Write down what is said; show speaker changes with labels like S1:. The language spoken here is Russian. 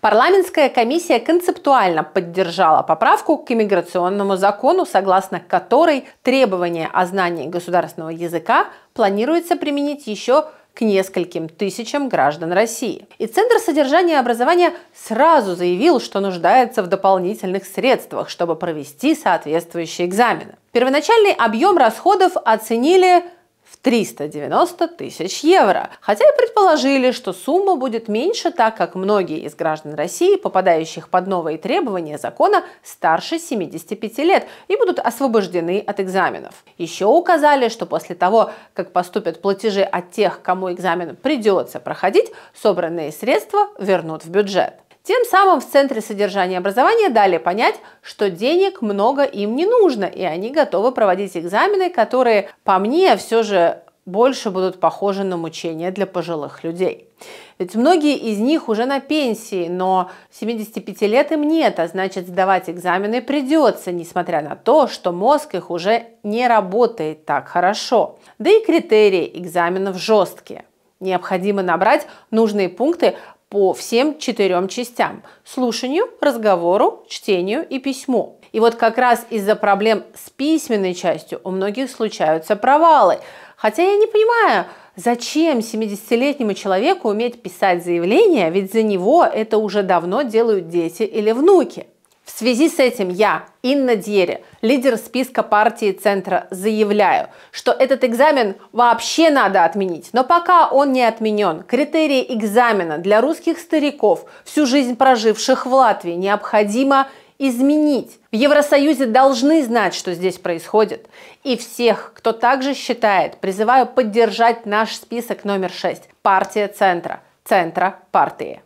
S1: Парламентская комиссия концептуально поддержала поправку к иммиграционному закону, согласно которой требование о знании государственного языка планируется применить еще к нескольким тысячам граждан России. И Центр содержания и образования сразу заявил, что нуждается в дополнительных средствах, чтобы провести соответствующие экзамены. Первоначальный объем расходов оценили в 390 тысяч евро. Хотя и предположили, что сумма будет меньше, так как многие из граждан России, попадающих под новые требования закона, старше 75 лет и будут освобождены от экзаменов. Еще указали, что после того, как поступят платежи от тех, кому экзамен придется проходить, собранные средства вернут в бюджет. Тем самым в Центре содержания образования дали понять, что денег много им не нужно, и они готовы проводить экзамены, которые, по мне, все же больше будут похожи на мучения для пожилых людей. Ведь многие из них уже на пенсии, но 75 лет им нет, а значит сдавать экзамены придется, несмотря на то, что мозг их уже не работает так хорошо. Да и критерии экзаменов жесткие. Необходимо набрать нужные пункты по всем четырем частям – слушанию, разговору, чтению и письму. И вот как раз из-за проблем с письменной частью у многих случаются провалы. Хотя я не понимаю, зачем 70-летнему человеку уметь писать заявление, ведь за него это уже давно делают дети или внуки. В связи с этим я, Инна Дьере, лидер списка партии Центра, заявляю, что этот экзамен вообще надо отменить. Но пока он не отменен, критерии экзамена для русских стариков, всю жизнь проживших в Латвии, необходимо изменить. В Евросоюзе должны знать, что здесь происходит. И всех, кто также считает, призываю поддержать наш список номер 6 – партия Центра. Центра партии.